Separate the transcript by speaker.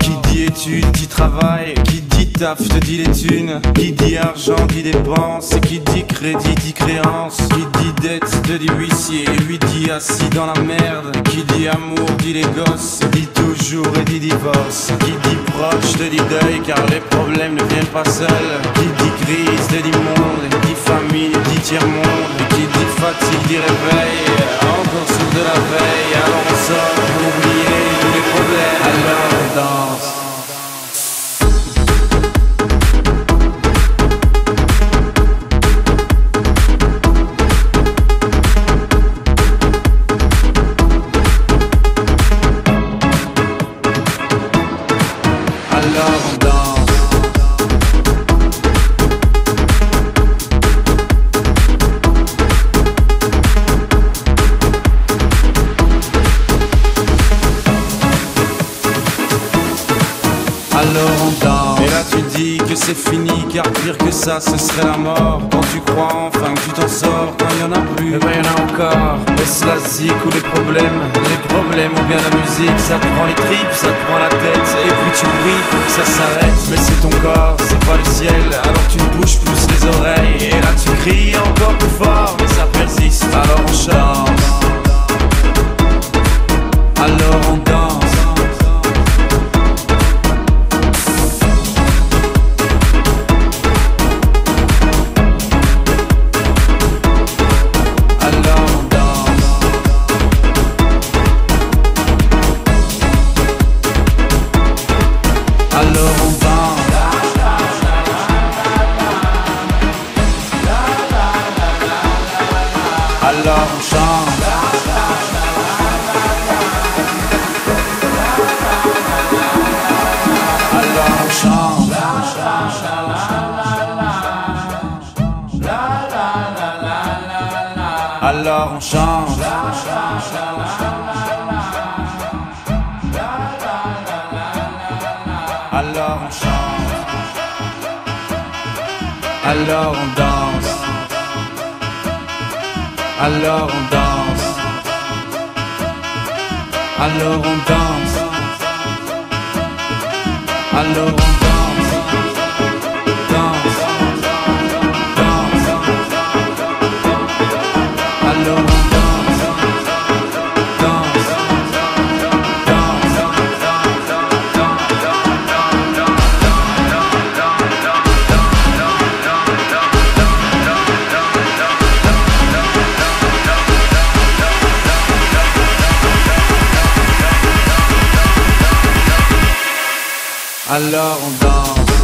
Speaker 1: Qui dit études, dit travail, qui dit taf, te dit les thunes, qui dit argent, dit dépenses, qui dit crédit, dit créance, qui dit dette, te dit huissier, lui dit assis dans la merde, qui dit amour, dit les gosses, dit toujours et dit divorce, qui dit proche, te dit deuil, car les problèmes ne viennent pas seuls, qui dit crise, te dit monde, dit famille, dit tiers-monde, qui dit fatigue, dit réveil, Alors on danse. Et là tu dis que c'est fini, car pire que ça, ce serait la mort. Quand tu crois enfin que tu t'en sors, quand il y en a plus, eh ben y en a encore. Est-ce la zik ou les problèmes Les problèmes ou bien la musique, ça te prend les tripes, ça te prend la tête. Et puis tu pries pour que ça s'arrête. Mais c'est ton corps, c'est pas le ciel. Alors tu bouges plus les oreilles. Et là tu cries encore plus fort, mais ça persiste. Alors on chante. Alors on chante. Alors on danse. Alors on danse. Alors on danse. Alors on. Danse. Alors on danse.